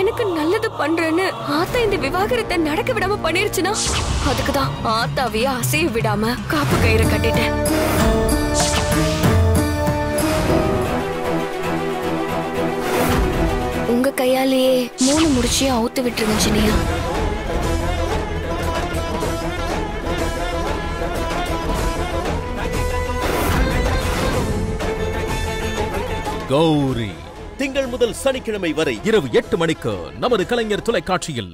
எனக்கு நல்லது பண்றேன்னு ஆத்தா இந்த விவாகரத்தை நடக்க விடாம பண்ணிருச்சுன்னா? அதுக்குதான் ஆத்தாவையே அசைய விடாம காப்பு கயிறை கட்டிட்டேன். உங்க கையாலேயே மூணு முடிச்சியும் அவுத்து விட்டுருங்க சினியா கௌரி. திங்கள் முதல் சனிக்கிழமை வரை இரவு எட்டு மணிக்கு நமது கலைஞர் தொலைக்காட்சியில்.